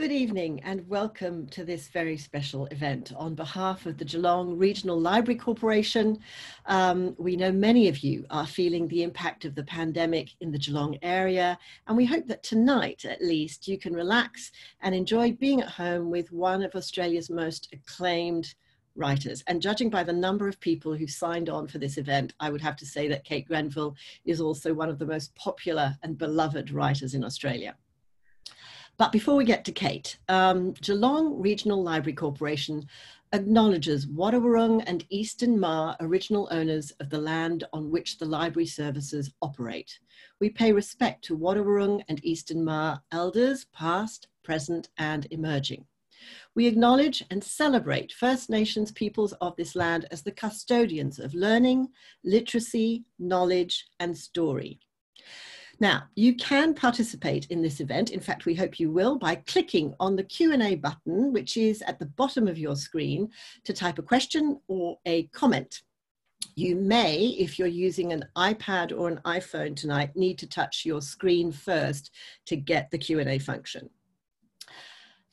Good evening and welcome to this very special event. On behalf of the Geelong Regional Library Corporation, um, we know many of you are feeling the impact of the pandemic in the Geelong area, and we hope that tonight, at least, you can relax and enjoy being at home with one of Australia's most acclaimed writers. And judging by the number of people who signed on for this event, I would have to say that Kate Grenville is also one of the most popular and beloved writers in Australia. But before we get to Kate, um, Geelong Regional Library Corporation acknowledges Wadawurrung and Eastern Maar original owners of the land on which the library services operate. We pay respect to Wadawurrung and Eastern Maar elders, past, present, and emerging. We acknowledge and celebrate First Nations peoples of this land as the custodians of learning, literacy, knowledge, and story. Now, you can participate in this event. In fact, we hope you will by clicking on the Q&A button, which is at the bottom of your screen to type a question or a comment. You may, if you're using an iPad or an iPhone tonight, need to touch your screen first to get the Q&A function.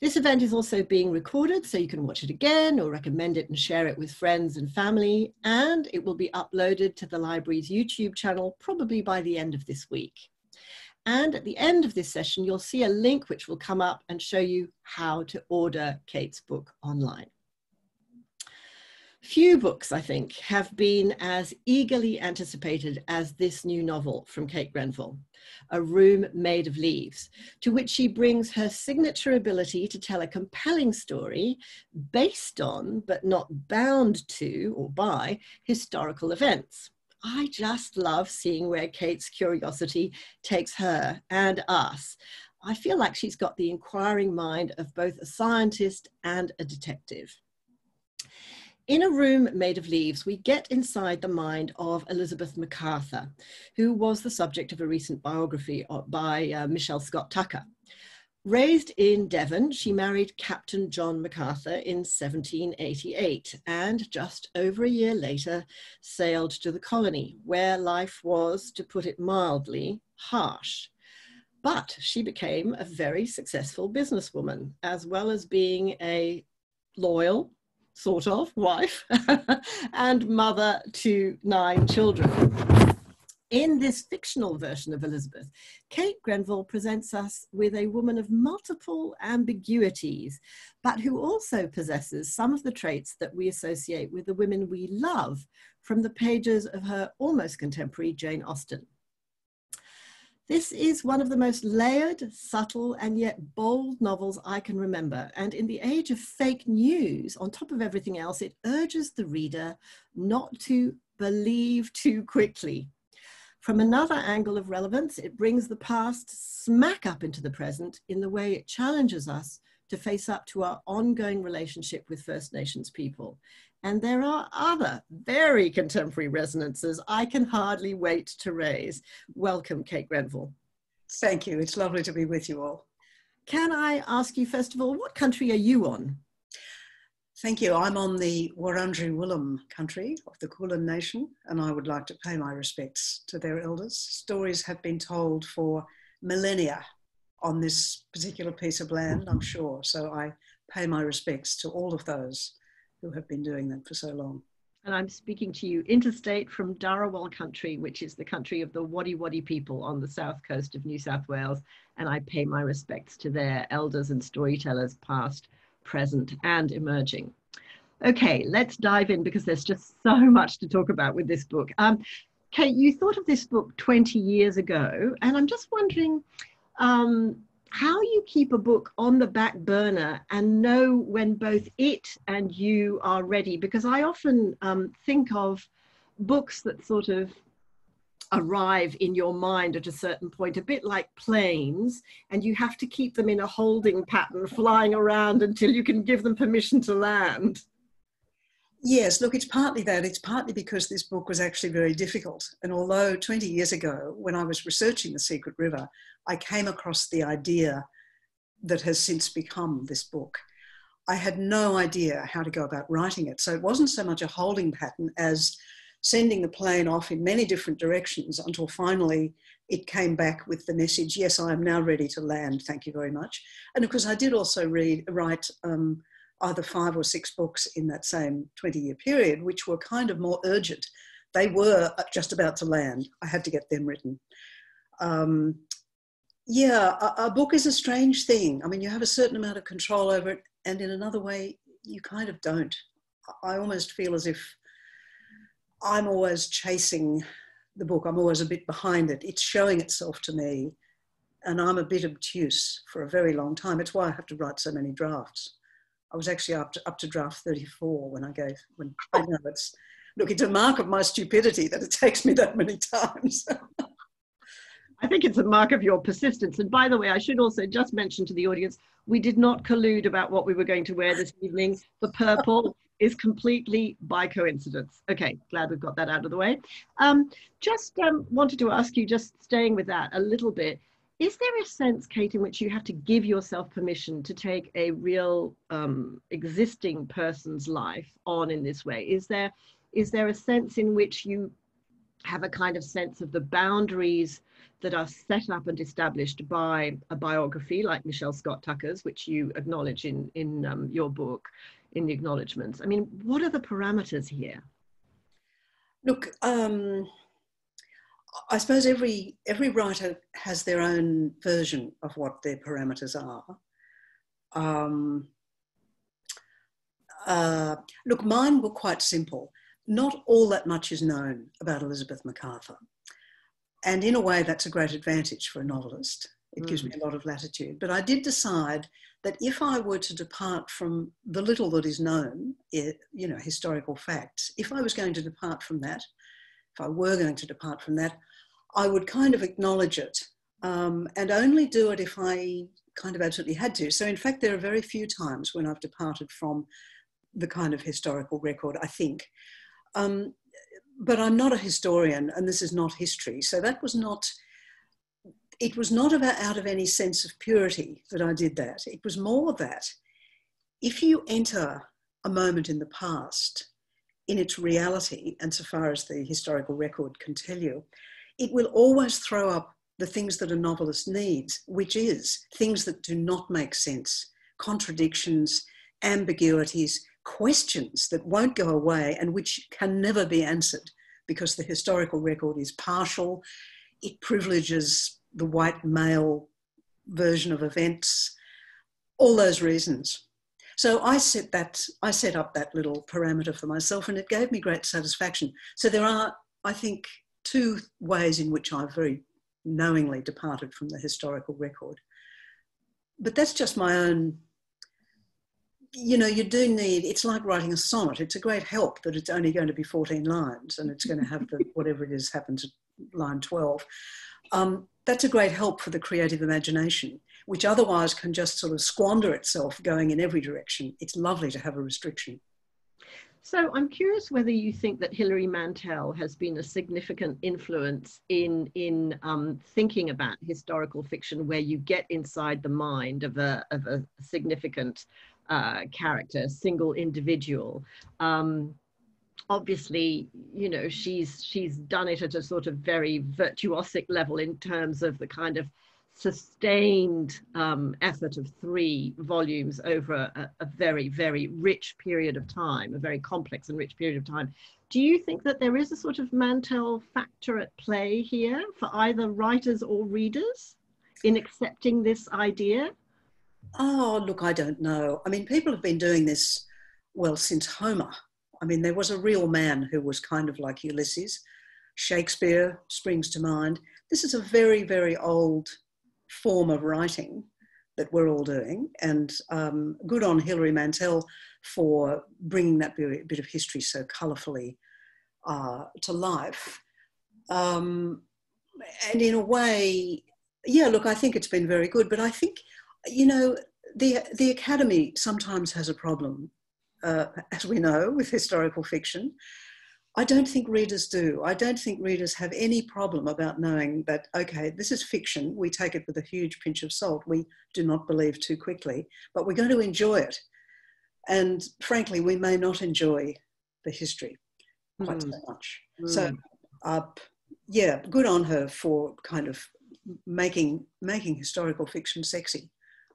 This event is also being recorded, so you can watch it again or recommend it and share it with friends and family, and it will be uploaded to the library's YouTube channel probably by the end of this week. And at the end of this session, you'll see a link which will come up and show you how to order Kate's book online. Few books, I think, have been as eagerly anticipated as this new novel from Kate Grenville, A Room Made of Leaves, to which she brings her signature ability to tell a compelling story based on, but not bound to or by, historical events. I just love seeing where Kate's curiosity takes her and us. I feel like she's got the inquiring mind of both a scientist and a detective. In a room made of leaves, we get inside the mind of Elizabeth MacArthur, who was the subject of a recent biography by uh, Michelle Scott Tucker. Raised in Devon, she married Captain John MacArthur in 1788 and just over a year later sailed to the colony, where life was, to put it mildly, harsh. But she became a very successful businesswoman, as well as being a loyal, sort of, wife and mother to nine children. In this fictional version of Elizabeth, Kate Grenville presents us with a woman of multiple ambiguities, but who also possesses some of the traits that we associate with the women we love from the pages of her almost contemporary Jane Austen. This is one of the most layered, subtle, and yet bold novels I can remember. And in the age of fake news, on top of everything else, it urges the reader not to believe too quickly from another angle of relevance, it brings the past smack up into the present in the way it challenges us to face up to our ongoing relationship with First Nations people. And there are other very contemporary resonances I can hardly wait to raise. Welcome, Kate Grenville. Thank you. It's lovely to be with you all. Can I ask you, first of all, what country are you on? Thank you. I'm on the Wurundjeri Wurrung country of the Kulin Nation, and I would like to pay my respects to their elders. Stories have been told for millennia on this particular piece of land, I'm sure. So I pay my respects to all of those who have been doing that for so long. And I'm speaking to you interstate from Dharawal country, which is the country of the Wadi Wadi people on the south coast of New South Wales. And I pay my respects to their elders and storytellers past present, and emerging. Okay, let's dive in because there's just so much to talk about with this book. Um, Kate, you thought of this book 20 years ago, and I'm just wondering um, how you keep a book on the back burner and know when both it and you are ready. Because I often um, think of books that sort of arrive in your mind at a certain point, a bit like planes, and you have to keep them in a holding pattern, flying around until you can give them permission to land. Yes, look, it's partly that. It's partly because this book was actually very difficult. And although 20 years ago, when I was researching The Secret River, I came across the idea that has since become this book, I had no idea how to go about writing it. So it wasn't so much a holding pattern as sending the plane off in many different directions until finally it came back with the message, yes, I am now ready to land, thank you very much. And of course, I did also read, write um, either five or six books in that same 20 year period, which were kind of more urgent. They were just about to land. I had to get them written. Um, yeah, a, a book is a strange thing. I mean, you have a certain amount of control over it, and in another way, you kind of don't. I almost feel as if I'm always chasing the book. I'm always a bit behind it. It's showing itself to me, and I'm a bit obtuse for a very long time. It's why I have to write so many drafts. I was actually up to, up to draft 34 when I gave, when I know it's, look, it's a mark of my stupidity that it takes me that many times. I think it's a mark of your persistence. And by the way, I should also just mention to the audience, we did not collude about what we were going to wear this evening. The purple is completely by coincidence. Okay, glad we've got that out of the way. Um, just um, wanted to ask you, just staying with that a little bit, is there a sense, Kate, in which you have to give yourself permission to take a real um, existing person's life on in this way? Is there, is there a sense in which you have a kind of sense of the boundaries that are set up and established by a biography like Michelle Scott Tucker's, which you acknowledge in, in um, your book, in the acknowledgements? I mean, what are the parameters here? Look, um, I suppose every every writer has their own version of what their parameters are. Um, uh, look, mine were quite simple. Not all that much is known about Elizabeth MacArthur, and in a way, that's a great advantage for a novelist. It mm. gives me a lot of latitude. But I did decide that if I were to depart from the little that is known, you know, historical facts, if I was going to depart from that, if I were going to depart from that, I would kind of acknowledge it um, and only do it if I kind of absolutely had to. So, in fact, there are very few times when I've departed from the kind of historical record, I think. Um, but I'm not a historian and this is not history. So, that was not it was not about out of any sense of purity that I did that. It was more that if you enter a moment in the past in its reality, and so far as the historical record can tell you, it will always throw up the things that a novelist needs, which is things that do not make sense, contradictions, ambiguities, questions that won't go away and which can never be answered because the historical record is partial. It privileges the white male version of events, all those reasons. So I set that, I set up that little parameter for myself and it gave me great satisfaction. So there are, I think, two ways in which I've very knowingly departed from the historical record. But that's just my own, you know, you do need, it's like writing a sonnet. It's a great help that it's only going to be 14 lines and it's going to have the, whatever it is happen to line 12. Um, that's a great help for the creative imagination, which otherwise can just sort of squander itself going in every direction. It's lovely to have a restriction. So I'm curious whether you think that Hilary Mantel has been a significant influence in in um, thinking about historical fiction, where you get inside the mind of a of a significant uh, character, single individual. Um, obviously, you know, she's she's done it at a sort of very virtuosic level in terms of the kind of sustained um, effort of three volumes over a, a, very, very rich period of time, a very complex and rich period of time. Do you think that there is a sort of Mantel factor at play here for either writers or readers in accepting this idea? Oh, look, I don't know. I mean, people have been doing this, well, since Homer. I mean, there was a real man who was kind of like Ulysses. Shakespeare springs to mind. This is a very, very old form of writing that we're all doing. And um, good on Hilary Mantel for bringing that bit of history so colourfully uh, to life. Um, and in a way, yeah, look, I think it's been very good, but I think, you know, the, the Academy sometimes has a problem uh, as we know, with historical fiction. I don't think readers do. I don't think readers have any problem about knowing that, okay, this is fiction. We take it with a huge pinch of salt. We do not believe too quickly, but we're going to enjoy it. And frankly, we may not enjoy the history. quite mm. so much. Mm. So, uh, yeah, good on her for kind of making making historical fiction sexy.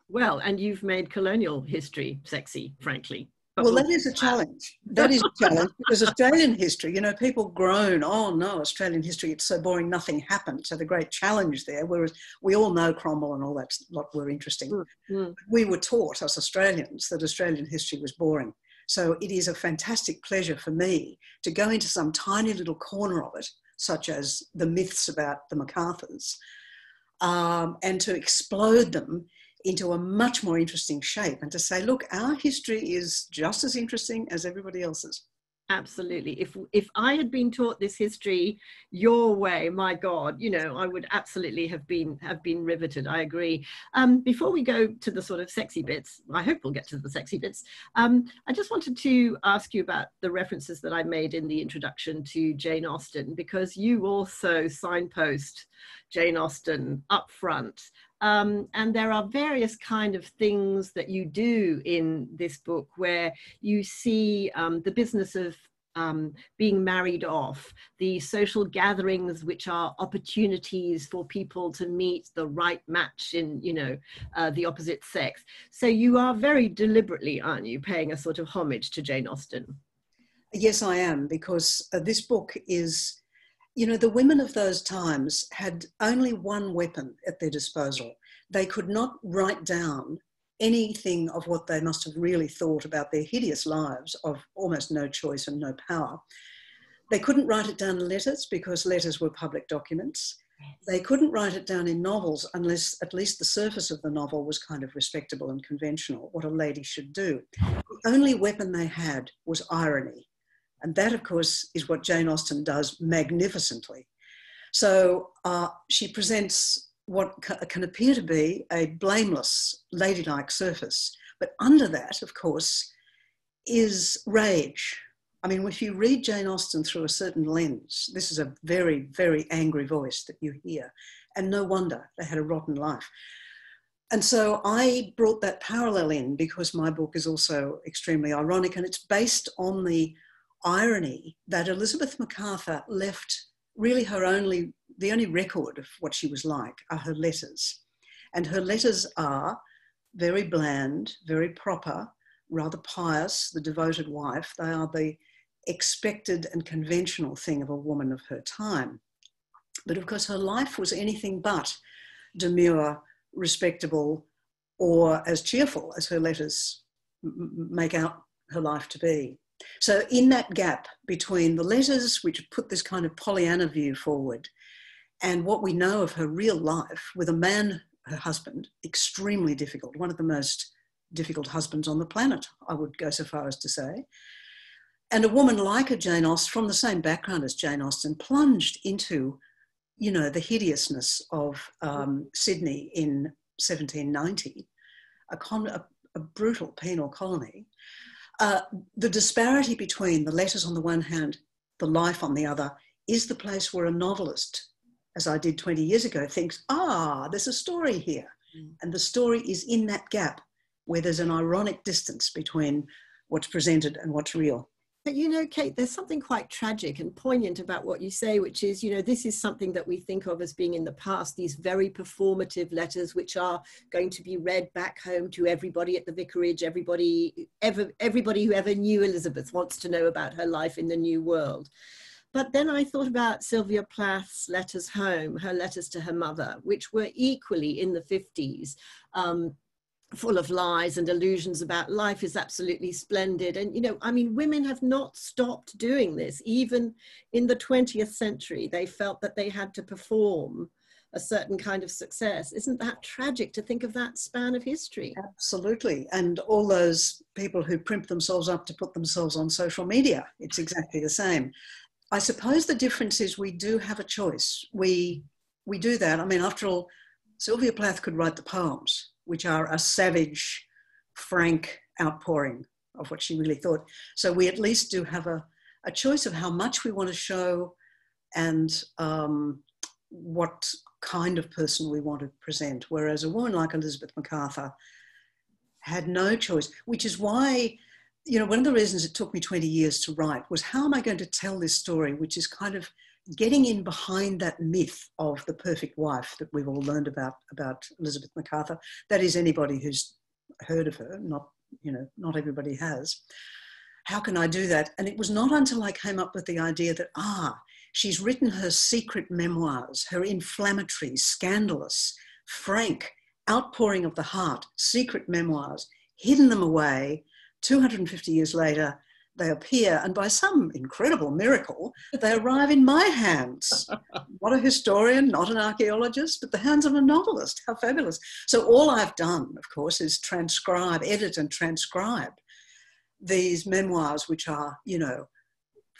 Well, and you've made colonial history sexy, frankly. But well, that is a challenge. That is a challenge because Australian history, you know, people groan, oh no, Australian history, it's so boring, nothing happened. So the great challenge there, whereas we all know Cromwell and all that lot were interesting. Mm-hmm. We were taught as Australians that Australian history was boring. So it is a fantastic pleasure for me to go into some tiny little corner of it, such as the myths about the MacArthurs, um, and to explode them into a much more interesting shape and to say, look, our history is just as interesting as everybody else's. Absolutely. If if I had been taught this history your way, my God, you know, I would absolutely have been have been riveted. I agree. Um, before we go to the sort of sexy bits, I hope we'll get to the sexy bits. Um, I just wanted to ask you about the references that I made in the introduction to Jane Austen, because you also signpost Jane Austen up front. Um, and there are various kind of things that you do in this book where you see um, the business of um, being married off, the social gatherings which are opportunities for people to meet the right match in, you know, uh, the opposite sex. So you are very deliberately, aren't you, paying a sort of homage to Jane Austen? Yes, I am, because uh, this book is you know, the women of those times had only one weapon at their disposal. They could not write down anything of what they must have really thought about their hideous lives of almost no choice and no power. They couldn't write it down in letters because letters were public documents. They couldn't write it down in novels unless at least the surface of the novel was kind of respectable and conventional, what a lady should do. The only weapon they had was irony. And that, of course, is what Jane Austen does magnificently. So uh, she presents what can appear to be a blameless, ladylike surface. But under that, of course, is rage. I mean, if you read Jane Austen through a certain lens, this is a very, very angry voice that you hear. And no wonder they had a rotten life. And so I brought that parallel in because my book is also extremely ironic and it's based on the irony that Elizabeth MacArthur left really her only, the only record of what she was like are her letters. And her letters are very bland, very proper, rather pious, the devoted wife. They are the expected and conventional thing of a woman of her time. But of course, her life was anything but demure, respectable, or as cheerful as her letters make out her life to be. So, in that gap between the letters, which put this kind of Pollyanna view forward, and what we know of her real life with a man, her husband, extremely difficult, one of the most difficult husbands on the planet, I would go so far as to say. And a woman like a Jane Austen, from the same background as Jane Austen, plunged into, you know, the hideousness of um, Sydney in 1790, a, con- a, a brutal penal colony, uh, the disparity between the letters on the one hand, the life on the other, is the place where a novelist, as I did 20 years ago, thinks, ah, there's a story here. Mm. And the story is in that gap where there's an ironic distance between what's presented and what's real. But you know, Kate, there's something quite tragic and poignant about what you say, which is, you know, this is something that we think of as being in the past, these very performative letters, which are going to be read back home to everybody at the vicarage, everybody, ever, everybody who ever knew Elizabeth wants to know about her life in the new world. But then I thought about Sylvia Plath's letters home, her letters to her mother, which were equally in the 50s, um, full of lies and illusions about life is absolutely splendid. And, you know, I mean, women have not stopped doing this. Even in the 20th century, they felt that they had to perform a certain kind of success. Isn't that tragic to think of that span of history? Absolutely. And all those people who primp themselves up to put themselves on social media, it's exactly the same. I suppose the difference is we do have a choice. We we do that. I mean, after all, Sylvia Plath could write the poems which are a savage, frank outpouring of what she really thought. So we at least do have a, a choice of how much we want to show and um, what kind of person we want to present. Whereas a woman like Elizabeth MacArthur had no choice, which is why you know, one of the reasons it took me 20 years to write was how am I going to tell this story, which is kind of getting in behind that myth of the perfect wife that we've all learned about about Elizabeth MacArthur. That is anybody who's heard of her, not you know, not everybody has. How can I do that? And it was not until I came up with the idea that ah, she's written her secret memoirs, her inflammatory, scandalous, frank outpouring of the heart, secret memoirs, hidden them away. 250 years later, they appear, and by some incredible miracle, they arrive in my hands. Not a historian, not an archaeologist, but the hands of a novelist. How fabulous. So, all I've done, of course, is transcribe, edit, and transcribe these memoirs, which are, you know,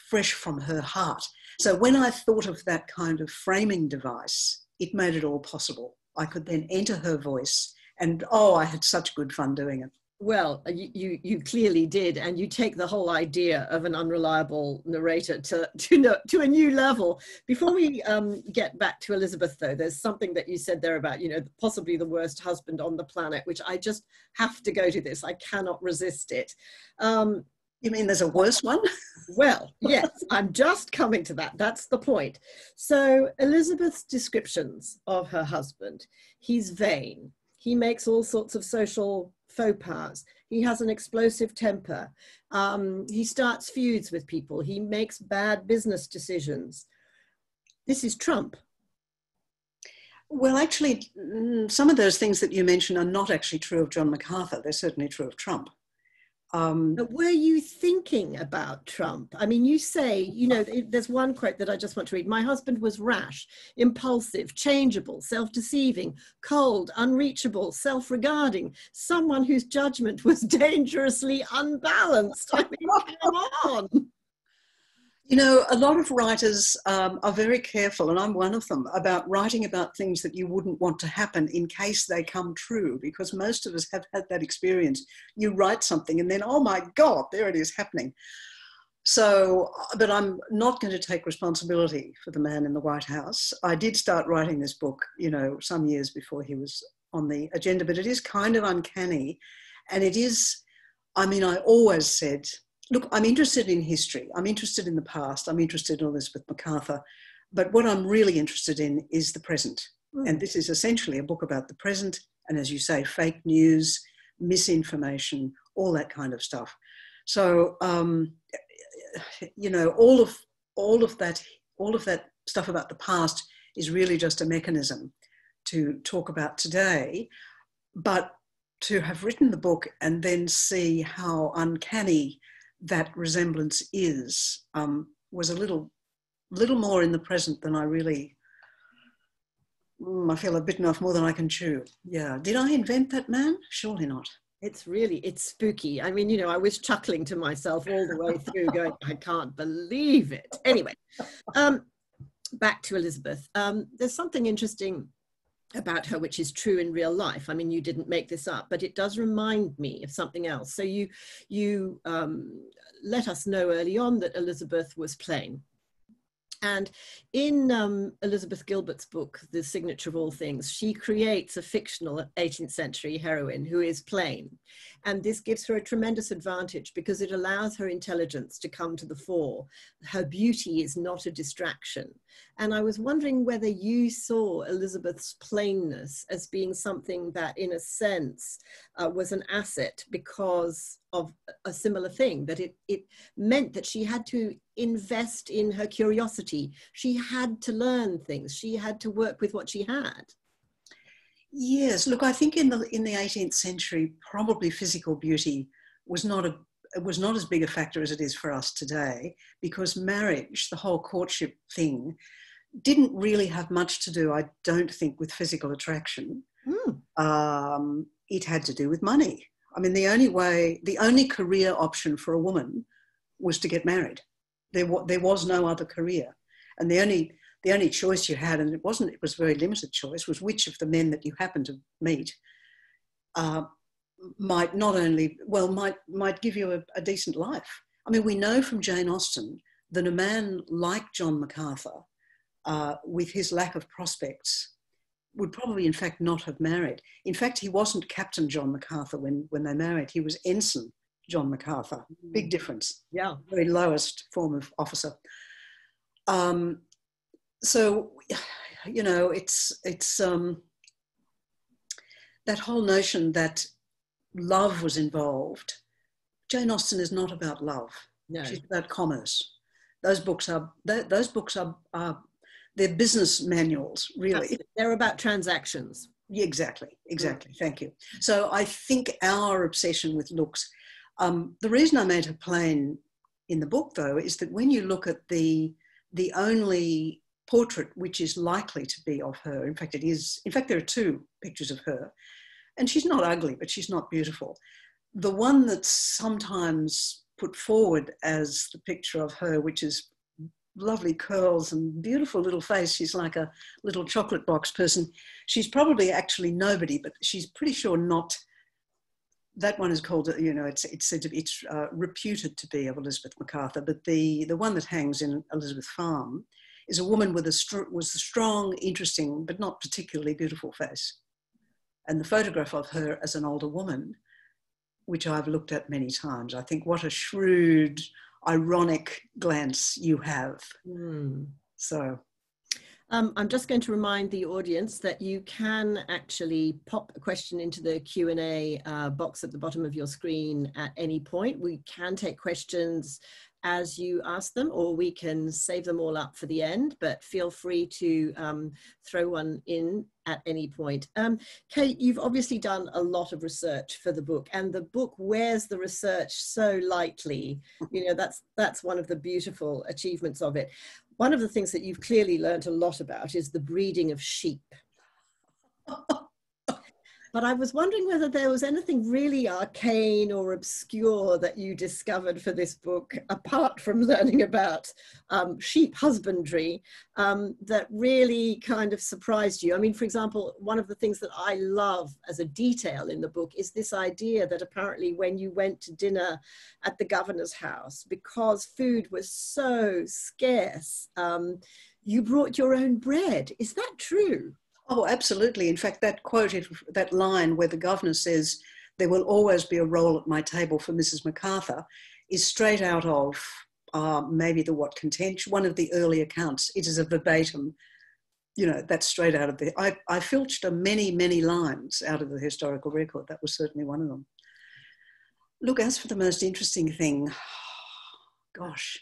fresh from her heart. So, when I thought of that kind of framing device, it made it all possible. I could then enter her voice, and oh, I had such good fun doing it. Well, uh, you, you, clearly did, and you take the whole idea of an unreliable narrator to to to a new level. Before we um, get back to Elizabeth, though, there's something that you said there about you know possibly the worst husband on the planet, which I just have to go to this. I cannot resist it. Um, you mean there's a worse one? well, yes, I'm just coming to that. That's the point. So Elizabeth's descriptions of her husband, he's vain. He makes all sorts of social faux pas. He has an explosive temper. Um, he starts feuds with people. He makes bad business decisions. This is Trump. Well, actually, mm, some of those things that you mentioned are not actually true of John MacArthur. They're certainly true of Trump. Um, but were you thinking about Trump? I mean, you say, you know, there's one quote that I just want to read. My husband was rash, impulsive, changeable, self deceiving, cold, unreachable, self regarding, someone whose judgment was dangerously unbalanced. I mean, come on. You know, a lot of writers um, are very careful, and I'm one of them, about writing about things that you wouldn't want to happen in case they come true, because most of us have had that experience. You write something, and then, oh my God, there it is happening. So, but I'm not going to take responsibility for the man in the White House. I did start writing this book, you know, some years before he was on the agenda, but it is kind of uncanny. And it is, I mean, I always said look, I'm interested in history. I'm interested in the past. I'm interested in Elizabeth MacArthur. But what I'm really interested in is the present. Mm. And this is essentially a book about the present. And as you say, fake news, misinformation, all that kind of stuff. So, um, you know, all of all of that, all of that stuff about the past is really just a mechanism to talk about today. But to have written the book and then see how uncanny that resemblance is um, was a little little more in the present than I really. Mm, I feel I've bitten off more than I can chew. Yeah. Did I invent that man? Surely not. It's really it's spooky. I mean, you know, I was chuckling to myself all the way through, going, I can't believe it. Anyway, um, back to Elizabeth. Um, there's something interesting about her which is true in real life. I mean you didn't make this up but it does remind me of something else. So you you um, let us know early on that elizabeth was plain and in um, Elizabeth Gilbert's book, The Signature of All Things, she creates a fictional 18th century heroine who is plain. And this gives her a tremendous advantage because it allows her intelligence to come to the fore. Her beauty is not a distraction. And I was wondering whether you saw Elizabeth's plainness as being something that, in a sense, uh, was an asset because of a similar thing, that it, it meant that she had to invest in her curiosity. She had to learn things, she had to work with what she had. Yes, look, I think in the in the 18th century, probably physical beauty was not a was not as big a factor as it is for us today, because marriage, the whole courtship thing, didn't really have much to do, I don't think, with physical attraction. Mm. Um, it had to do with money. I mean, the only way, the only career option for a woman was to get married. There, there was no other career, and the only the only choice you had, and it wasn't, it was a very limited choice, was which of the men that you happened to meet uh, might not only, well, might, might give you a, a decent life. I mean, we know from Jane Austen that a man like John MacArthur, uh, with his lack of prospects, would probably, in fact, not have married. In fact, he wasn't Captain John MacArthur when, when they married, he was Ensign John MacArthur. Big mm. difference. Yeah. Very lowest form of officer. Um, so, you know, it's it's um, that whole notion that love was involved. Jane Austen is not about love. No. She's about commerce. Those books are those books are, are they're business manuals, really. Absolutely. They're about transactions. Yeah, exactly, exactly. Mm. Thank you. So I think our obsession with looks. Um, the reason I made her plain in the book, though, is that when you look at the the only portrait which is likely to be of her, in fact, it is. In fact, there are two pictures of her, and she's not ugly, but she's not beautiful. The one that's sometimes put forward as the picture of her, which is lovely curls and beautiful little face. She's like a little chocolate box person. She's probably actually nobody, but she's pretty sure not. That one is called, you know, it's it's said to be, it's uh, reputed to be of Elizabeth Macarthur, but the the one that hangs in Elizabeth Farm is a woman with a str- was a strong, interesting, but not particularly beautiful face, and the photograph of her as an older woman, which I've looked at many times. I think what a shrewd ironic glance you have. Mm. So. Um, I'm just going to remind the audience that you can actually pop a question into the Q&A uh, box at the bottom of your screen at any point. We can take questions as you ask them, or we can save them all up for the end, but feel free to um, throw one in at any point. Um, Kate, you've obviously done a lot of research for the book, and the book wears the research so lightly. You know, that's, that's one of the beautiful achievements of it. One of the things that you've clearly learned a lot about is the breeding of sheep. But I was wondering whether there was anything really arcane or obscure that you discovered for this book, apart from learning about um, sheep husbandry, um, that really kind of surprised you. I mean, for example, one of the things that I love as a detail in the book is this idea that apparently when you went to dinner at the governor's house, because food was so scarce, um, you brought your own bread. Is that true? Oh, absolutely. In fact, that quote, that line where the governor says, there will always be a roll at my table for Mrs. MacArthur, is straight out of uh, maybe the Watkin Tench, one of the early accounts. It is a verbatim, you know, that's straight out of the. I, I filched a many, many lines out of the historical record. That was certainly one of them. Look, as for the most interesting thing, gosh,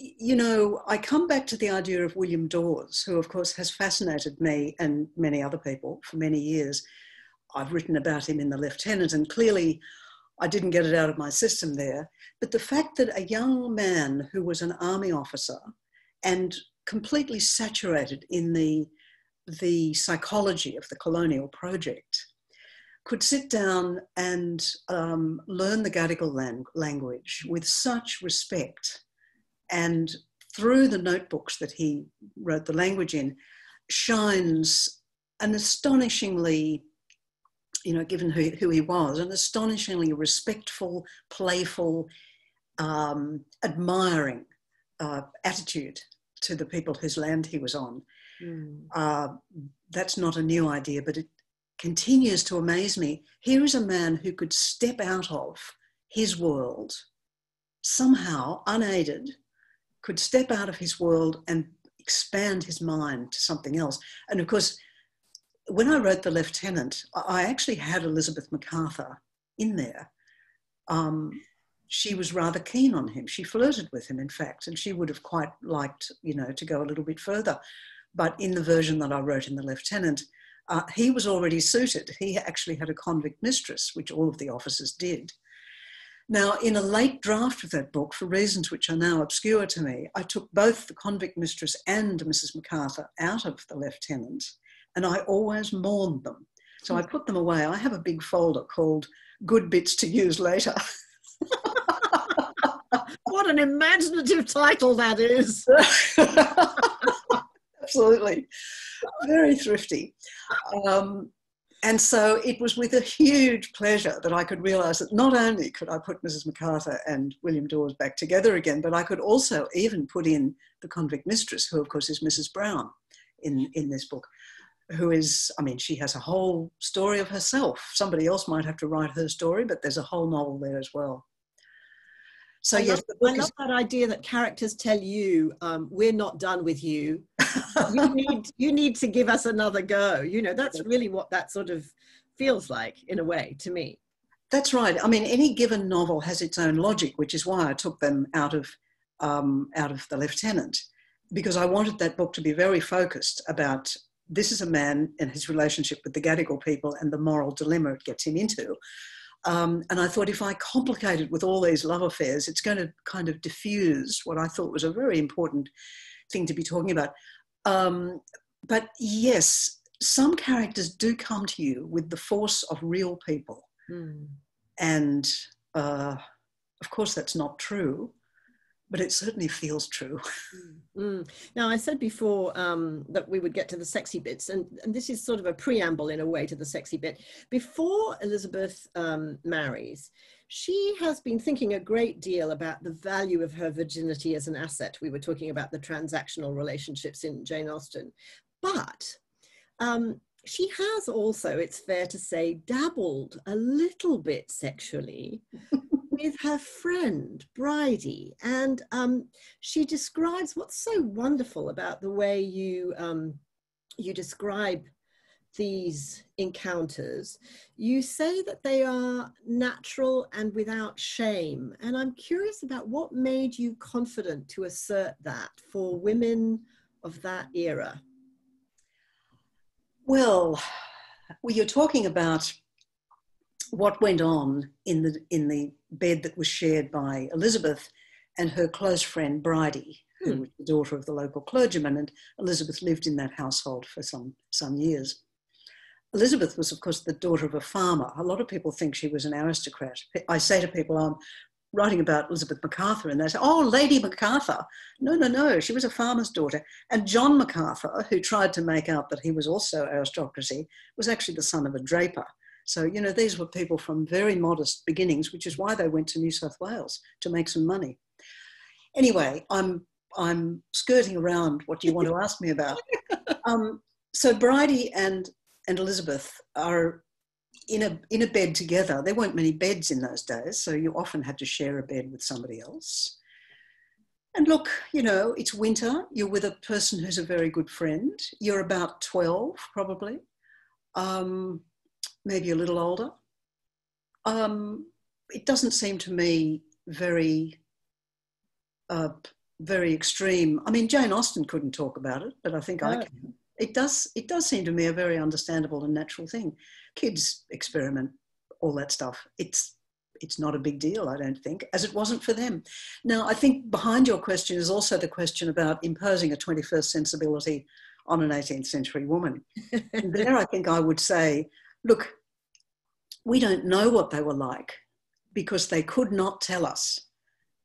you know, I come back to the idea of William Dawes, who, of course, has fascinated me and many other people for many years. I've written about him in The Lieutenant, and clearly I didn't get it out of my system there. But the fact that a young man who was an army officer and completely saturated in the, the psychology of the colonial project could sit down and um, learn the Gadigal lang- language with such respect and through the notebooks that he wrote the language in, shines an astonishingly, you know, given who, who he was, an astonishingly respectful, playful, um, admiring uh, attitude to the people whose land he was on. Mm. Uh, that's not a new idea, but it continues to amaze me. Here is a man who could step out of his world somehow unaided could step out of his world and expand his mind to something else. And of course, when I wrote The Lieutenant, I actually had Elizabeth Macarthur in there. Um, she was rather keen on him. She flirted with him, in fact, and she would have quite liked, you know, to go a little bit further. But in the version that I wrote in The Lieutenant, uh, he was already suited. He actually had a convict mistress, which all of the officers did. Now, in a late draft of that book, for reasons which are now obscure to me, I took both the convict mistress and Mrs. MacArthur out of the lieutenant, and I always mourned them. So I put them away. I have a big folder called Good Bits to Use Later. what an imaginative title that is. Absolutely. Very thrifty. Um, and so it was with a huge pleasure that I could realize that not only could I put Mrs. MacArthur and William Dawes back together again, but I could also even put in the convict mistress, who of course is Mrs. Brown in, in this book. who is, I mean, she has a whole story of herself. Somebody else might have to write her story, but there's a whole novel there as well. So I yes, love, I love that idea that characters tell you, um, "We're not done with you. you need you need to give us another go." You know, that's really what that sort of feels like in a way to me. That's right. I mean, any given novel has its own logic, which is why I took them out of um, out of the Lieutenant, because I wanted that book to be very focused about this is a man and his relationship with the Gadigal people and the moral dilemma it gets him into. Um, and I thought if I complicate it with all these love affairs, it's going to kind of diffuse what I thought was a very important thing to be talking about. Um, but yes, some characters do come to you with the force of real people. Mm. And uh, of course, that's not true but it certainly feels true. Mm. Now, I said before um, that we would get to the sexy bits, and, and, this is sort of a preamble in a way to the sexy bit. Before Elizabeth um, marries, she has been thinking a great deal about the value of her virginity as an asset. We were talking about the transactional relationships in Jane Austen. But um, she has also, it's fair to say, dabbled a little bit sexually with her friend Bridie, and um, she describes what's so wonderful about the way you um, you describe these encounters. You say that they are natural and without shame, and I'm curious about what made you confident to assert that for women of that era. Well, well, you're talking about what went on in the in the bed that was shared by Elizabeth and her close friend Bridie, who hmm. was the daughter of the local clergyman, and Elizabeth lived in that household for some some years. Elizabeth was, of course, the daughter of a farmer. A lot of people think she was an aristocrat. I say to people, I'm writing about Elizabeth MacArthur, and they say, Oh, Lady MacArthur. No, no, no, she was a farmer's daughter. And John MacArthur, who tried to make out that he was also aristocracy, was actually the son of a draper. So, you know, these were people from very modest beginnings, which is why they went to New South Wales to make some money. Anyway, I'm I'm skirting around what do you want to ask me about. Um, so Bridie and and Elizabeth are in a in a bed together. There weren't many beds in those days, so you often had to share a bed with somebody else. And look, you know, it's winter. You're with a person who's a very good friend. You're about twelve, probably. Um, maybe a little older. Um, it doesn't seem to me very, uh, very extreme. I mean, Jane Austen couldn't talk about it, but I think I can. It does. It does seem to me a very understandable and natural thing. Kids experiment, all that stuff. It's it's not a big deal, I don't think, as it wasn't for them. Now, I think behind your question is also the question about imposing a 21st sensibility on an 18th century woman. and there, I think I would say Look, we don't know what they were like because they could not tell us.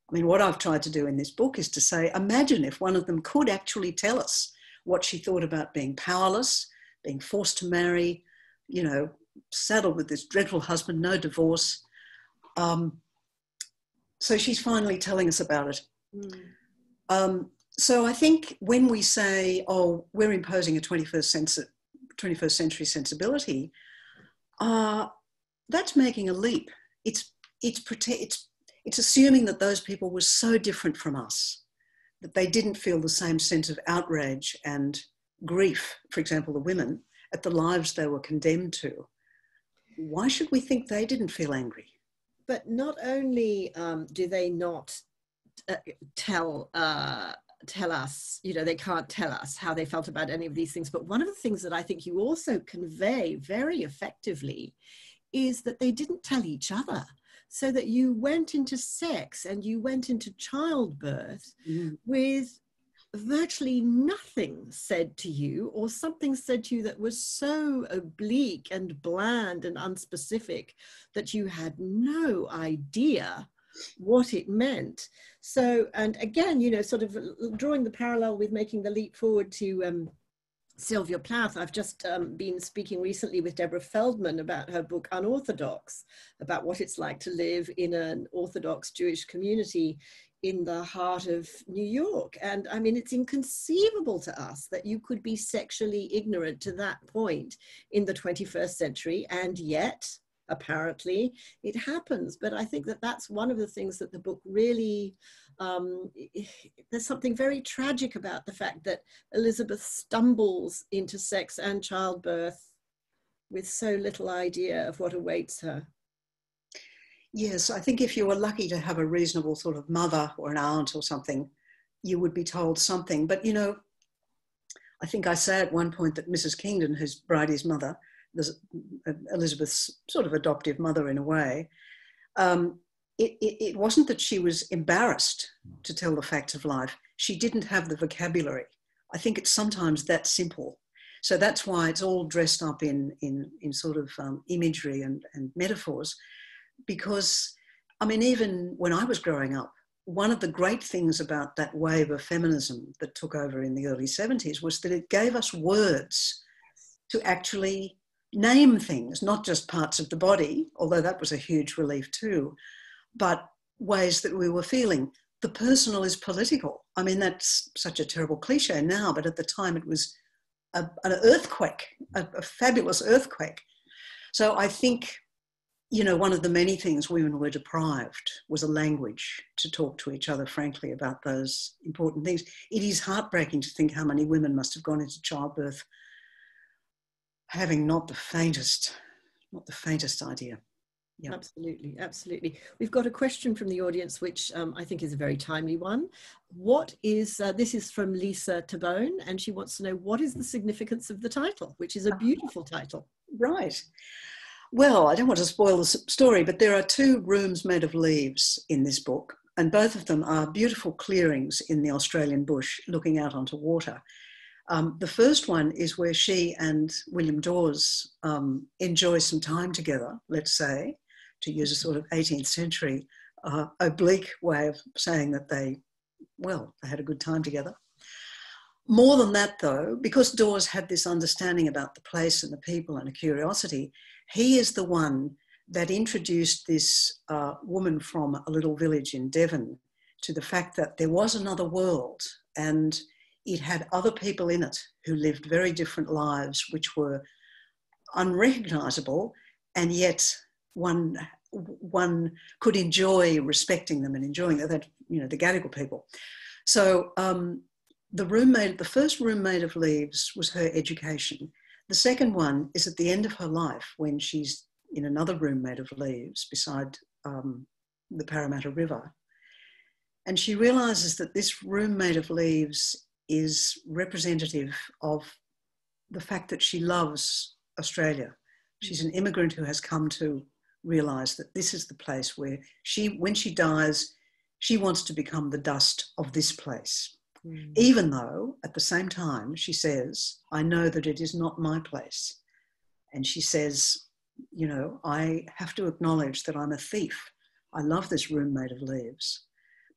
I mean, what I've tried to do in this book is to say, imagine if one of them could actually tell us what she thought about being powerless, being forced to marry, you know, saddled with this dreadful husband, no divorce. Um, so she's finally telling us about it. Mm. Um, so I think when we say, oh, we're imposing a 21st, 21st century sensibility, uh, that's making a leap. It's, it's, it's, it's assuming that those people were so different from us that they didn't feel the same sense of outrage and grief, for example, the women, at the lives they were condemned to. Why should we think they didn't feel angry? But not only um, do they not uh, tell uh, tell us, you know, they can't tell us how they felt about any of these things. But one of the things that I think you also convey very effectively is that they didn't tell each other. So that you went into sex and you went into childbirth mm. with virtually nothing said to you or something said to you that was so oblique and bland and unspecific that you had no idea what it meant. So, and again, you know, sort of drawing the parallel with making the leap forward to um, Sylvia Plath. I've just um, been speaking recently with Deborah Feldman about her book Unorthodox, about what it's like to live in an Orthodox Jewish community in the heart of New York. And I mean, it's inconceivable to us that you could be sexually ignorant to that point in the 21st century. And yet, apparently, it happens. But I think that that's one of the things that the book really um, there's something very tragic about the fact that Elizabeth stumbles into sex and childbirth with so little idea of what awaits her. Yes, I think if you were lucky to have a reasonable sort of mother or an aunt or something, you would be told something. But you know, I think I say at one point that Mrs. Kingdon, who's Bridie's mother, Elizabeth's sort of adoptive mother in a way, um, it, it, it wasn't that she was embarrassed to tell the facts of life. She didn't have the vocabulary. I think it's sometimes that simple. So that's why it's all dressed up in, in, in sort of um, imagery and, and metaphors. Because, I mean, even when I was growing up, one of the great things about that wave of feminism that took over in the early 70s was that it gave us words to actually name things, not just parts of the body, although that was a huge relief too, but ways that we were feeling. The personal is political. I mean, that's such a terrible cliche now, but at the time it was a, an earthquake, a, a fabulous earthquake. So I think, you know, one of the many things women were deprived was a language to talk to each other frankly about those important things. It is heartbreaking to think how many women must have gone into childbirth having not the faintest, not the faintest idea. Yeah. Absolutely, absolutely. We've got a question from the audience, which um, I think is a very timely one. What is, uh, this is from Lisa Tabone, and she wants to know what is the significance of the title, which is a beautiful title. Right. Well, I don't want to spoil the story, but there are two rooms made of leaves in this book, and both of them are beautiful clearings in the Australian bush looking out onto water. Um, the first one is where she and William Dawes um, enjoy some time together, let's say, to use a sort of 18th century uh, oblique way of saying that they, well, they had a good time together. More than that, though, because Dawes had this understanding about the place and the people and a curiosity, he is the one that introduced this uh, woman from a little village in Devon to the fact that there was another world and it had other people in it who lived very different lives, which were unrecognizable and yet one one could enjoy respecting them and enjoying that, you know, the Gadigal people. So um, the room made, the first room made of leaves was her education. The second one is at the end of her life when she's in another room made of leaves beside um, the Parramatta River. And she realizes that this room made of leaves is representative of the fact that she loves Australia. She's an immigrant who has come to realize that this is the place where she, when she dies, she wants to become the dust of this place. Mm. Even though at the same time she says, I know that it is not my place. And she says, you know, I have to acknowledge that I'm a thief. I love this room made of leaves,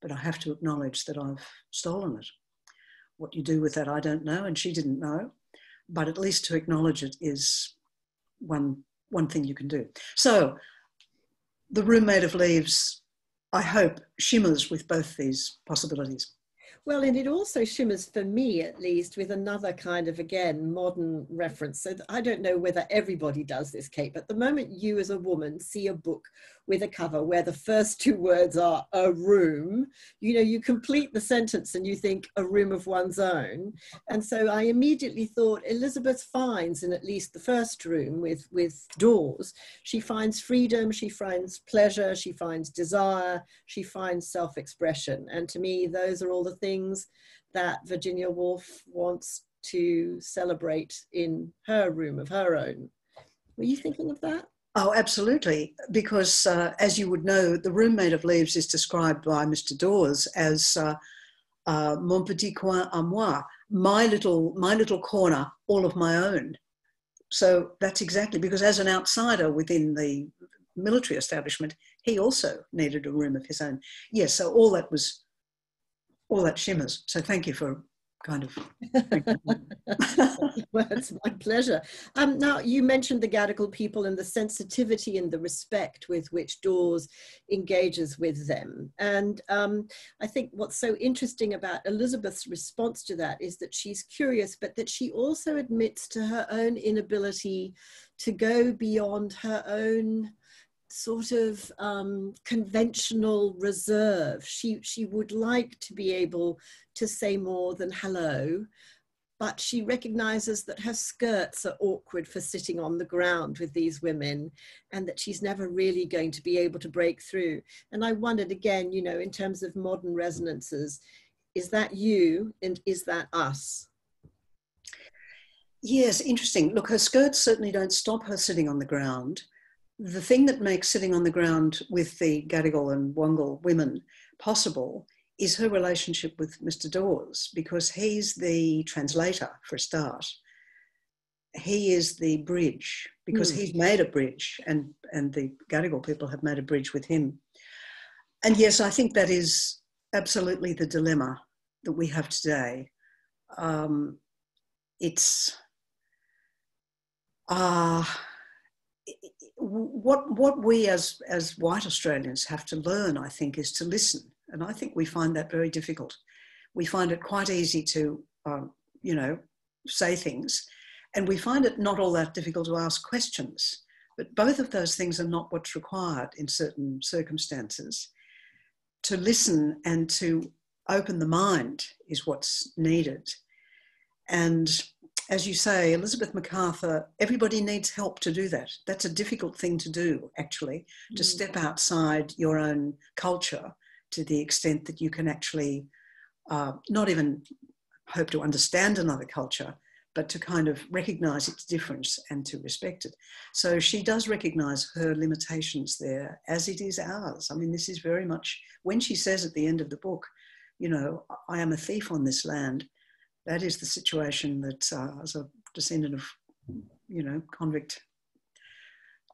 but I have to acknowledge that I've stolen it. What you do with that, I don't know, and she didn't know. But at least to acknowledge it is one one thing you can do. So the room made of leaves, I hope, shimmers with both these possibilities. Well, and it also shimmers for me, at least, with another kind of, again, modern reference. So I don't know whether everybody does this, Kate, but the moment you as a woman see a book with a cover where the first two words are a room, you know, you complete the sentence and you think a room of one's own. And so I immediately thought Elizabeth finds in at least the first room with, with Dawes, she finds freedom, she finds pleasure, she finds desire, she finds self-expression. And to me, those are all the things that Virginia Woolf wants to celebrate in her room of her own. Were you thinking of that? Oh, absolutely. Because uh, as you would know, the room made of leaves is described by Mr. Dawes as uh, uh, mon petit coin à moi, my little, my little corner, all of my own. So that's exactly because as an outsider within the military establishment, he also needed a room of his own. Yes, so all that was, all that shimmers. So thank you for kind of. well, it's my pleasure. Um, now, you mentioned the Gadigal people and the sensitivity and the respect with which Dawes engages with them. And um, I think what's so interesting about Elizabeth's response to that is that she's curious, but that she also admits to her own inability to go beyond her own sort of um, conventional reserve. She, she would like to be able to say more than hello, but she recognizes that her skirts are awkward for sitting on the ground with these women and that she's never really going to be able to break through. And I wondered again, you know, in terms of modern resonances, is that you and is that us? Yes, interesting. Look, her skirts certainly don't stop her sitting on the ground the thing that makes sitting on the ground with the Gadigal and Wangal women possible is her relationship with Mr. Dawes, because he's the translator for a start. He is the bridge, because mm. he's made a bridge, and, and the Gadigal people have made a bridge with him. And yes, I think that is absolutely the dilemma that we have today. Um, it's uh, what what we as as white Australians have to learn, I think, is to listen, and I think we find that very difficult. We find it quite easy to, um, you know, say things, and we find it not all that difficult to ask questions. But both of those things are not what's required in certain circumstances. To listen and to open the mind is what's needed, and as you say, Elizabeth MacArthur, everybody needs help to do that. That's a difficult thing to do, actually, mm. to step outside your own culture to the extent that you can actually uh, not even hope to understand another culture, but to kind of recognize its difference and to respect it. So she does recognize her limitations there, as it is ours. I mean, this is very much when she says at the end of the book, you know, I am a thief on this land that is the situation that, uh, as a descendant of, you know, convict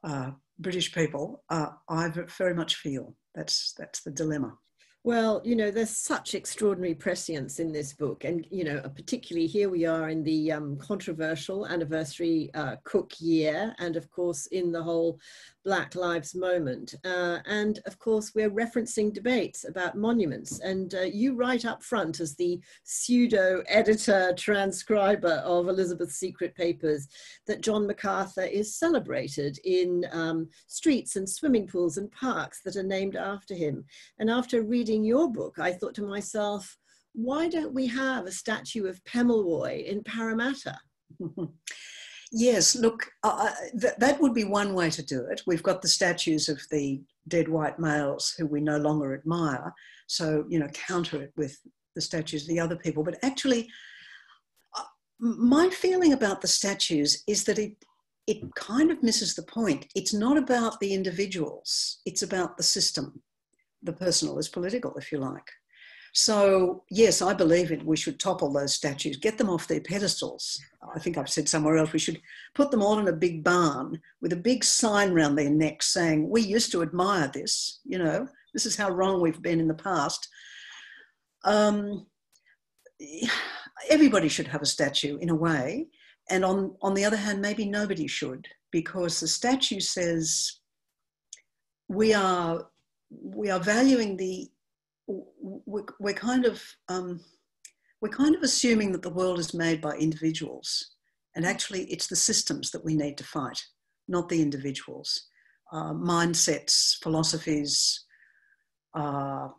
uh, British people, uh, I very much feel that's that's the dilemma. Well, you know, there's such extraordinary prescience in this book, and you know, particularly here we are in the um, controversial anniversary uh, Cook year, and of course in the whole Black Lives moment. Uh, and of course, we're referencing debates about monuments. And uh, you write up front as the pseudo editor transcriber of Elizabeth's secret papers that John MacArthur is celebrated in um, streets and swimming pools and parks that are named after him. And after reading your book, I thought to myself, why don't we have a statue of Pemulwuy in Parramatta? Yes, look, uh, th- that would be one way to do it. We've got the statues of the dead white males who we no longer admire. So, you know, counter it with the statues of the other people. But actually, uh, my feeling about the statues is that it, it kind of misses the point. It's not about the individuals, it's about the system. The personal is political, if you like. So, yes, I believe it. We should topple those statues, get them off their pedestals. I think I've said somewhere else we should put them all in a big barn with a big sign around their necks saying, We used to admire this, you know, this is how wrong we've been in the past. Um, everybody should have a statue in a way. And on, on the other hand, maybe nobody should, because the statue says we are, we are valuing the we're, we're kind of um, we're kind of assuming that the world is made by individuals, and actually, it's the systems that we need to fight, not the individuals. Uh, mindsets, philosophies. Uh,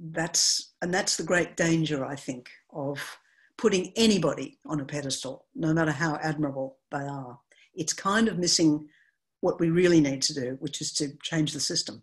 that's and that's the great danger, I think, of putting anybody on a pedestal, no matter how admirable they are. It's kind of missing what we really need to do, which is to change the system.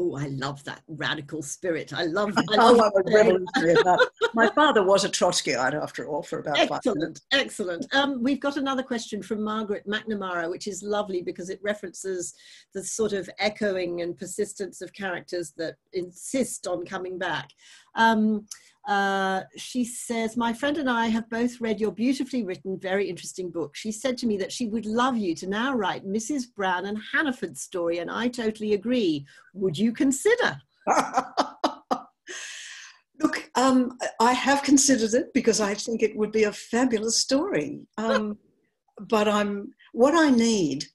Oh, I love that radical spirit. I love. I love oh, revolutionary My father was a Trotskyite, after all, for about excellent, five minutes. Excellent. Um, we've got another question from Margaret McNamara, which is lovely because it references the sort of echoing and persistence of characters that insist on coming back. Um, uh, she says, My friend and I have both read your beautifully written, very interesting book. She said to me that she would love you to now write Mrs. Brown and Hannaford's story, and I totally agree. Would you consider? Look, Um, I have considered it because I think it would be a fabulous story. Um, but I'm what I need.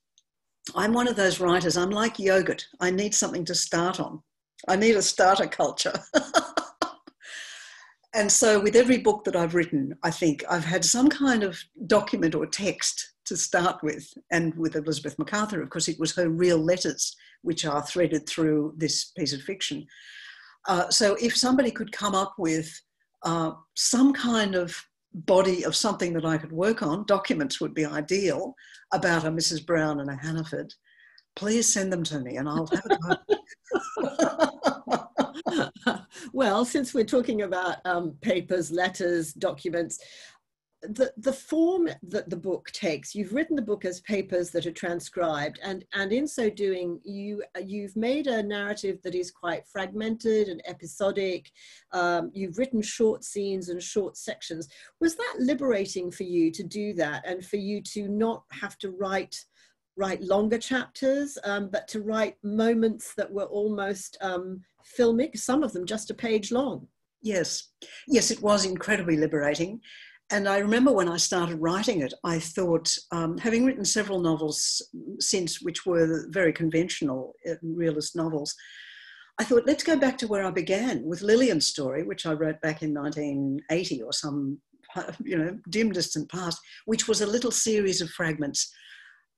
I'm one of those writers. I'm like yogurt. I need something to start on. I need a starter culture. and so, with every book that I've written, I think I've had some kind of document or text to start with. And with Elizabeth MacArthur, of course, it was her real letters which are threaded through this piece of fiction. Uh, so, if somebody could come up with uh, some kind of body of something that I could work on, documents would be ideal about a Mrs. Brown and a Hannaford, please send them to me and I'll have it. well, since we're talking about um, papers, letters, documents, the, the form that the book takes you've written the book as papers that are transcribed and and in so doing you you've made a narrative that is quite fragmented and episodic. Um, you've written short scenes and short sections. Was that liberating for you to do that and for you to not have to write write longer chapters um, but to write moments that were almost um, filmic some of them just a page long. Yes. Yes it was incredibly liberating. And I remember when I started writing it, I thought, um, having written several novels since, which were very conventional uh, realist novels, I thought, let's go back to where I began with Lilian's story, which I wrote back in 1980 or some, you know, dim distant past, which was a little series of fragments.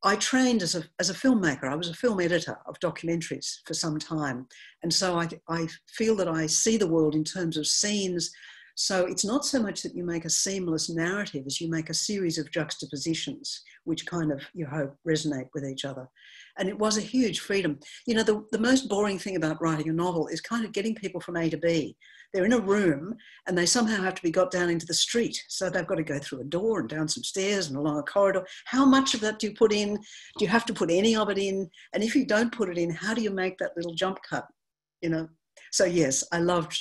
I trained as a, as a filmmaker. I was a film editor of documentaries for some time. And so I, I feel that I see the world in terms of scenes so it's not so much that you make a seamless narrative as you make a series of juxtapositions, which kind of, you hope, resonate with each other. And it was a huge freedom. You know, the, the most boring thing about writing a novel is kind of getting people from A to B. They're in a room and they somehow have to be got down into the street. So they've got to go through a door and down some stairs and along a corridor. How much of that do you put in? Do you have to put any of it in? And if you don't put it in, how do you make that little jump cut? You know? So yes, I loved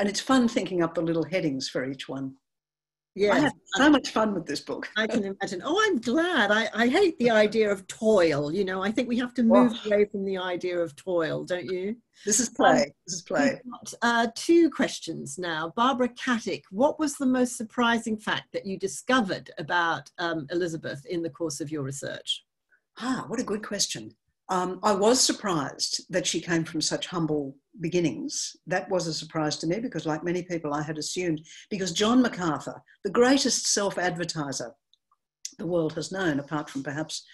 and it's fun thinking up the little headings for each one. Yeah, I had so much fun with this book. I can imagine. Oh, I'm glad. I, I hate the idea of toil. You know, I think we have to move oh. away from the idea of toil, don't you? This is play. Um, this is play. Got, uh, two questions now. Barbara Katic, what was the most surprising fact that you discovered about um, Elizabeth in the course of your research? Ah, what a good question. Um, I was surprised that she came from such humble beginnings. That was a surprise to me because, like many people, I had assumed, because John MacArthur, the greatest self advertiser the world has known, apart from perhaps